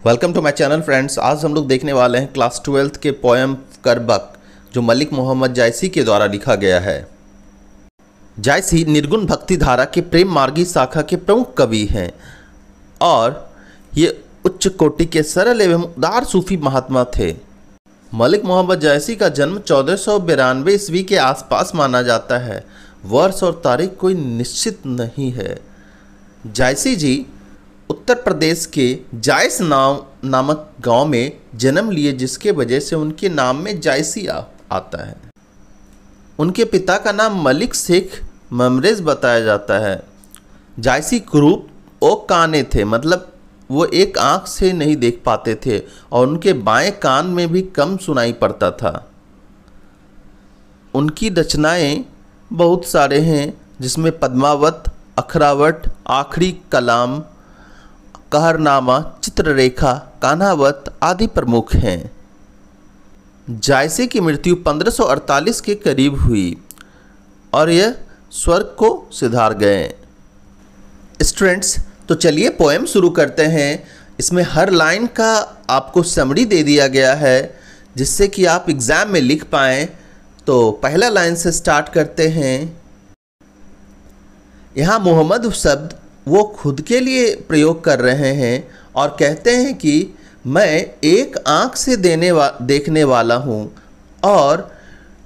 Welcome to my channel friends आज हम लोग देखने वाले हैं क्लास ट्वेल्थ के पोएम करबक, जो मलिक मोहम्मद जायसी के द्वारा लिखा गया है। जायसी निर्गुण भक्ति धारा के प्रेम मार्गी शाखा के प्रमुख कवि हैं, और ये उच्च कोटि के सरल एवं उदार सूफी महात्मा थे। मलिक मोहम्मद जायसी का जन्म चौदह सौ बिरानवे ईस्वी के आसपास माना जाता है। वर्ष और तारीख कोई निश्चित नहीं है। जायसी जी उत्तर प्रदेश के जायस नाम नामक गाँव में जन्म लिए जिसके वजह से उनके नाम में जायसी आ, आता है। उनके पिता का नाम मलिक शेख ममरेज बताया जाता है। जायसी क्रूप ओ काने थे मतलब वो एक आँख से नहीं देख पाते थे और उनके बाएँ कान में भी कम सुनाई पड़ता था। उनकी रचनाएँ बहुत सारे हैं जिसमें पद्मावत अखरावट आखिरी कलाम कहरनामा, चित्ररेखा, कान्हावत आदि प्रमुख हैं। जायसे की मृत्यु 1548 के करीब हुई और यह स्वर्ग को सिधार गए। स्टूडेंट्स तो चलिए पोएम शुरू करते हैं। इसमें हर लाइन का आपको समरी दे दिया गया है, जिससे कि आप एग्ज़ाम में लिख पाएँ। तो पहला लाइन से स्टार्ट करते हैं। यहाँ मोहम्मद शब्द वो खुद के लिए प्रयोग कर रहे हैं और कहते हैं कि मैं एक आँख से देने वा, देखने वाला हूँ और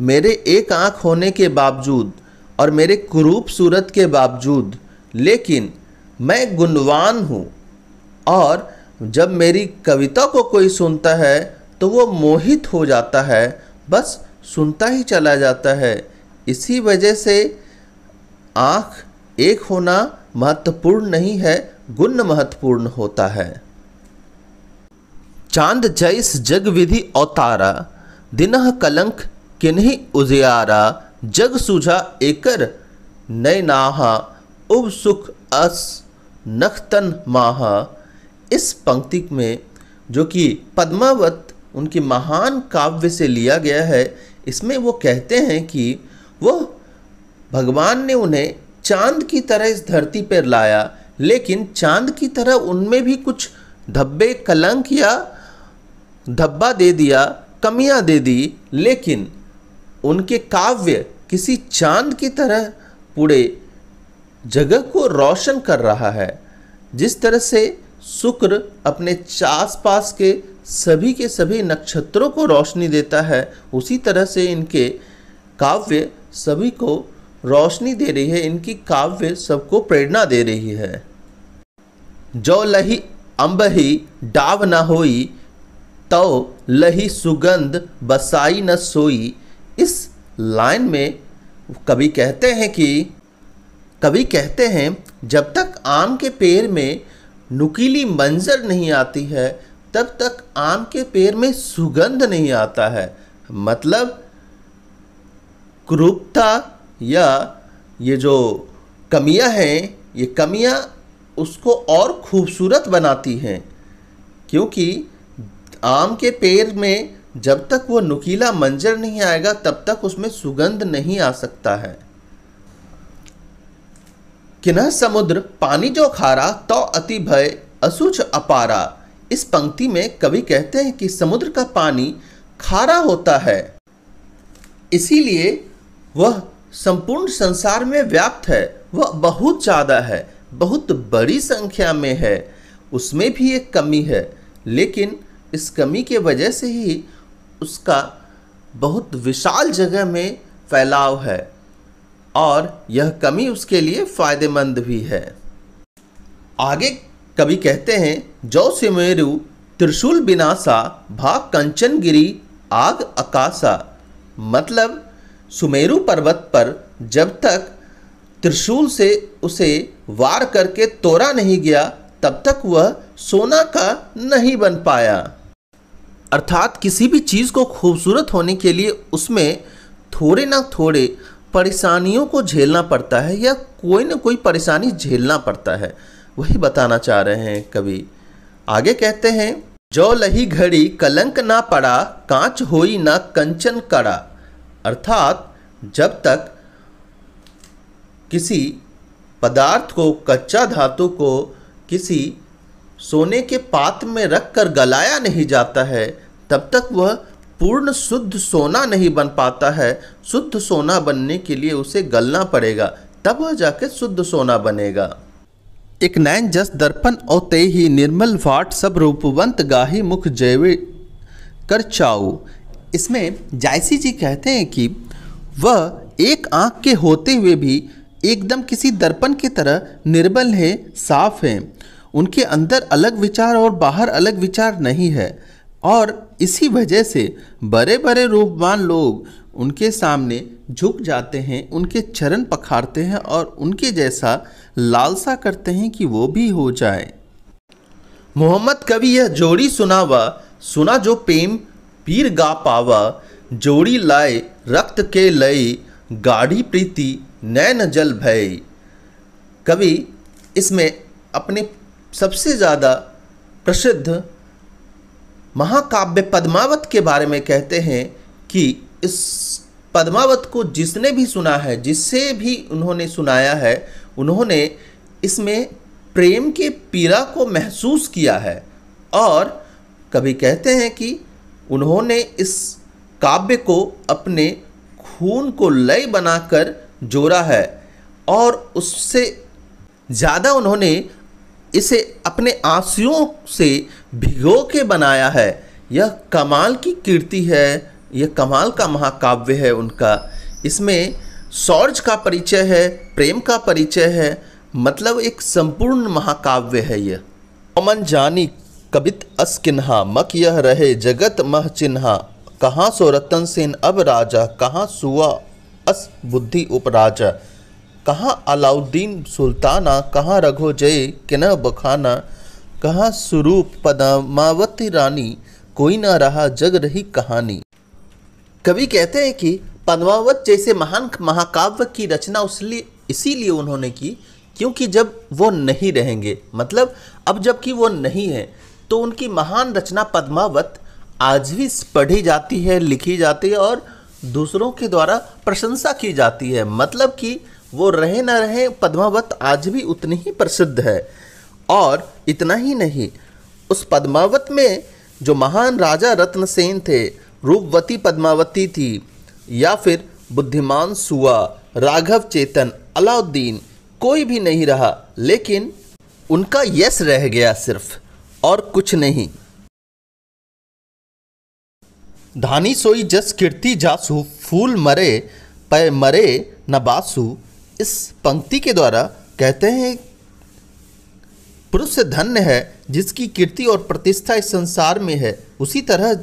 मेरे एक आँख होने के बावजूद और मेरे कुरूप सूरत के बावजूद, लेकिन मैं गुणवान हूँ और जब मेरी कविता को कोई सुनता है तो वो मोहित हो जाता है, बस सुनता ही चला जाता है। इसी वजह से आँख एक होना महत्वपूर्ण नहीं है, गुण महत्वपूर्ण होता है। चाँद जैस जग विधि अवतारा दिन कलंक किन्हीं उजियारा, जग सुझा एकर नय नाहा उब सुख अस, नखतन माहा। इस पंक्ति में, जो कि पद्मावत उनकी महान काव्य से लिया गया है, इसमें वो कहते हैं कि वो भगवान ने उन्हें चाँद की तरह इस धरती पर लाया, लेकिन चाँद की तरह उनमें भी कुछ धब्बे कलंक या धब्बा दे दिया, कमियाँ दे दी, लेकिन उनके काव्य किसी चाँद की तरह पूरे जगह को रोशन कर रहा है। जिस तरह से शुक्र अपने आस पास के सभी के सभी नक्षत्रों को रोशनी देता है, उसी तरह से इनके काव्य सभी को रोशनी दे रही है, इनकी काव्य सबको प्रेरणा दे रही है। जो लही अम्ब ही डाव न होई तो लही सुगंध बसाई न सोई। इस लाइन में कवि कहते हैं कि, कवि कहते हैं, जब तक आम के पेड़ में नुकीली मंजर नहीं आती है, तब तक आम के पेड़ में सुगंध नहीं आता है। मतलब क्रूपता या ये जो कमियाँ हैं, ये कमियाँ उसको और खूबसूरत बनाती हैं, क्योंकि आम के पेड़ में जब तक वो नुकीला मंजर नहीं आएगा, तब तक उसमें सुगंध नहीं आ सकता है। किन्ह समुद्र, पानी जो खारा तो अति भय, असुच अपारा। इस पंक्ति में कवि कहते हैं कि समुद्र का पानी खारा होता है। इसीलिए वह संपूर्ण संसार में व्याप्त है। वह बहुत ज़्यादा है, बहुत बड़ी संख्या में है। उसमें भी एक कमी है, लेकिन इस कमी के वजह से ही उसका बहुत विशाल जगह में फैलाव है और यह कमी उसके लिए फ़ायदेमंद भी है। आगे कवि कहते हैं, जो सिमेरु त्रिशूल बिनासा भाग कंचन गिरी आग अकाशा। मतलब सुमेरु पर्वत पर जब तक त्रिशूल से उसे वार करके तोड़ा नहीं गया, तब तक वह सोना का नहीं बन पाया। अर्थात किसी भी चीज़ को खूबसूरत होने के लिए उसमें थोड़े ना थोड़े परेशानियों को झेलना पड़ता है या कोई ना कोई परेशानी झेलना पड़ता है। वही बताना चाह रहे हैं कवि। आगे कहते हैं, जो लही घड़ी कलंक ना पड़ा, कांच होई ना कंचन कड़ा। अर्थात जब तक किसी पदार्थ को, कच्चा धातु को किसी सोने के पात्र में रखकर गलाया नहीं जाता है, तब तक वह पूर्ण शुद्ध सोना नहीं बन पाता है। शुद्ध सोना बनने के लिए उसे गलना पड़ेगा, तब वह जाके शुद्ध सोना बनेगा। एक नैन जस दर्पण और ते ही निर्मल वाट सब रूपवंत गाही मुख जैवे कर चाऊ। इसमें जायसी जी कहते हैं कि वह एक आँख के होते हुए भी एकदम किसी दर्पण की तरह निर्बल है, साफ़ हैं। उनके अंदर अलग विचार और बाहर अलग विचार नहीं है। और इसी वजह से बड़े बड़े रूपवान लोग उनके सामने झुक जाते हैं, उनके चरण पखारते हैं और उनके जैसा लालसा करते हैं कि वो भी हो जाए। मोहम्मद कवि यह जोड़ी सुनावा, सुना जो प्रेम पीर गा पावा, जोड़ी लाए, रक्त के लय गाढ़ी प्रीति, नैन जल भय कवि, इसमें अपने सबसे ज़्यादा प्रसिद्ध महाकाव्य पद्मावत के बारे में कहते हैं कि इस पद्मावत को जिसने भी सुना है, जिससे भी उन्होंने सुनाया है, उन्होंने इसमें प्रेम के पीड़ा को महसूस किया है। और कभी कहते हैं कि उन्होंने इस काव्य को अपने खून को लय बनाकर जोड़ा है और उससे ज़्यादा उन्होंने इसे अपने आंसुओं से भिगो के बनाया है। यह कमाल की कीर्ति है, यह कमाल का महाकाव्य है उनका। इसमें सौर्ज का परिचय है, प्रेम का परिचय है मतलब एक संपूर्ण महाकाव्य है यह। अमन जानी कबित अस किन्हा, मक यह रहे जगत मह चिन्हा। कहाँ सो रतन सेन अब राजा, कहाँ सुआ अस बुद्धि उपराजा। कहाँ अलाउद्दीन सुल्ताना, कहाँ रघो जय किन बखाना। कहाँ स्वरूप पदमावती रानी, कोई ना रहा जग रही कहानी। कवि कहते हैं कि पद्मावत जैसे महान महाकाव्य की रचना उसलिए इसीलिए उन्होंने की, क्योंकि जब वो नहीं रहेंगे। मतलब अब जबकि वो नहीं है तो उनकी महान रचना पद्मावत आज भी पढ़ी जाती है, लिखी जाती है और दूसरों के द्वारा प्रशंसा की जाती है। मतलब कि वो रहे ना रहे, पद्मावत आज भी उतनी ही प्रसिद्ध है। और इतना ही नहीं, उस पद्मावत में जो महान राजा रत्नसेन थे, रूपवती पद्मावती थी, या फिर बुद्धिमान सुआ, राघव चेतन, अलाउद्दीन, कोई भी नहीं रहा, लेकिन उनका यश रह गया सिर्फ़। और कुछ नहीं। धानी सोई जस कीर्ति जासु, फूल मरे, पै मरे न बासु। इस पंक्ति के द्वारा कहते हैं, पुरुष धन्य है जिसकी कीर्ति और प्रतिष्ठा इस संसार में है। उसी तरह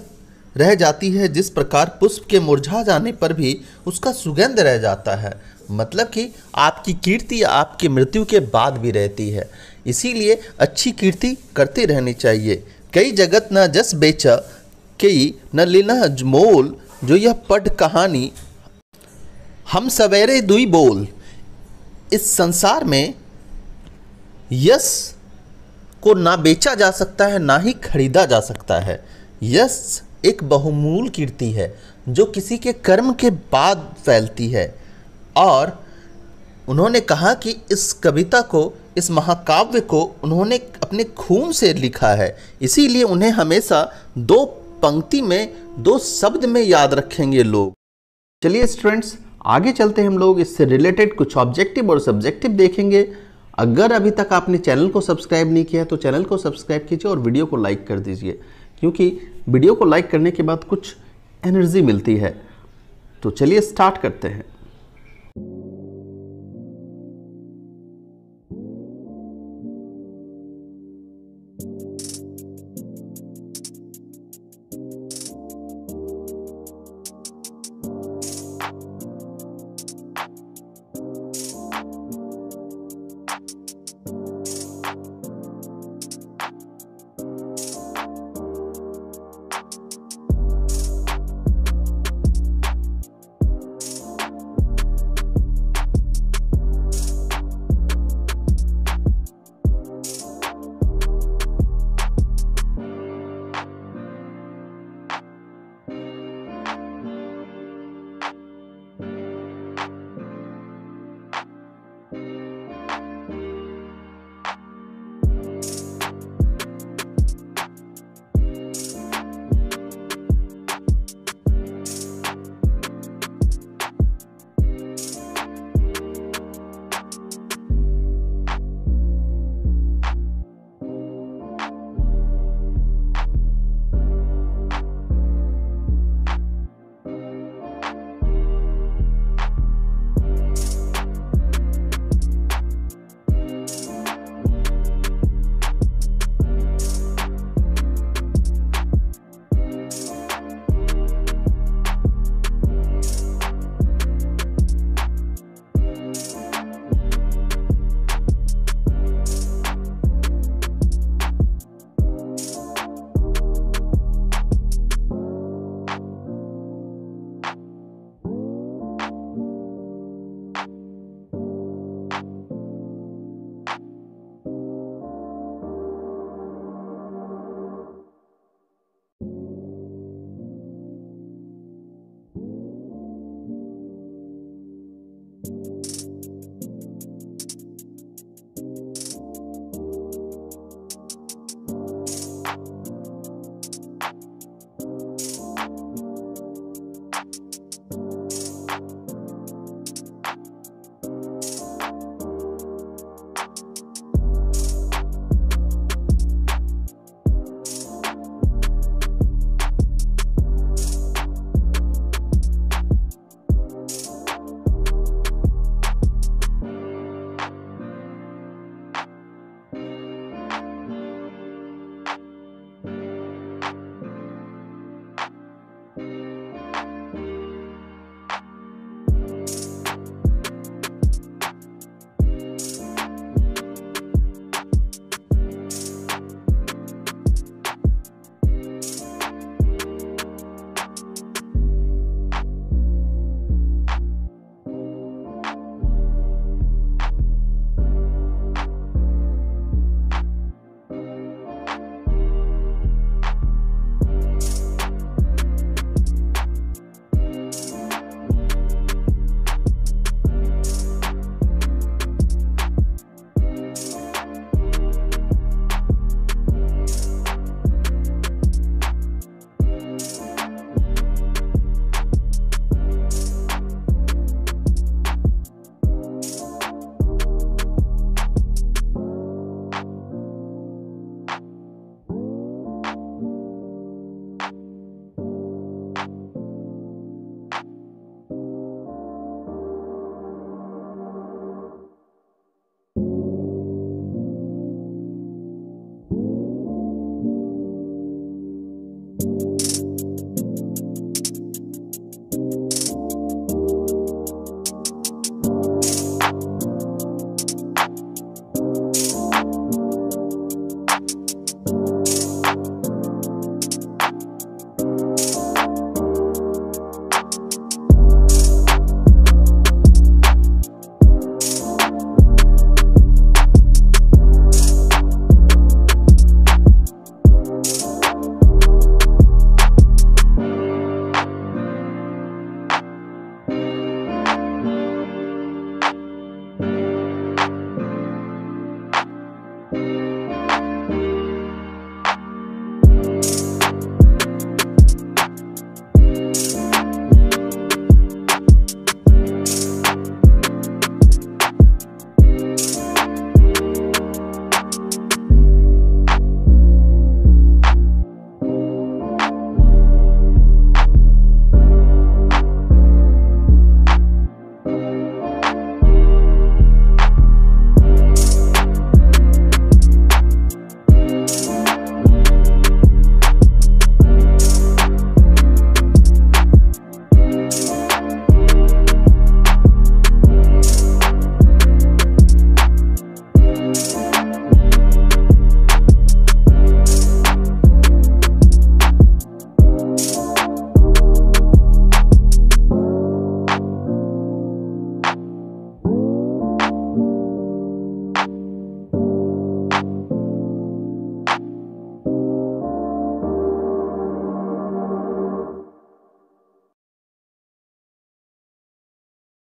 रह जाती है जिस प्रकार पुष्प के मुरझा जाने पर भी उसका सुगंध रह जाता है। मतलब कि आपकी कीर्ति, आपकी मृत्यु के बाद भी रहती है। इसीलिए अच्छी कीर्ति करते रहनी चाहिए। कई जगत न जस बेचा, कई न लिना मोल, जो यह पढ़ कहानी, हम सवेरे दुई बोल। इस संसार में यश को ना बेचा जा सकता है, ना ही खरीदा जा सकता है। यश एक बहुमूल कीर्ति है, जो किसी के कर्म के बाद फैलती है। और उन्होंने कहा कि इस कविता को इस महाकाव्य को उन्होंने अपने खून से लिखा है। इसीलिए उन्हें हमेशा दो पंक्ति में, दो शब्द में याद रखेंगे लोग। चलिए स्टूडेंट्स आगे चलते हम लोग। इससे रिलेटेड कुछ ऑब्जेक्टिव और सब्जेक्टिव देखेंगे। अगर अभी तक आपने चैनल को सब्सक्राइब नहीं किया तो चैनल को सब्सक्राइब कीजिए और वीडियो को लाइक कर दीजिए। क्योंकि वीडियो को लाइक करने के बाद कुछ एनर्जी मिलती है। तो चलिए स्टार्ट करते हैं।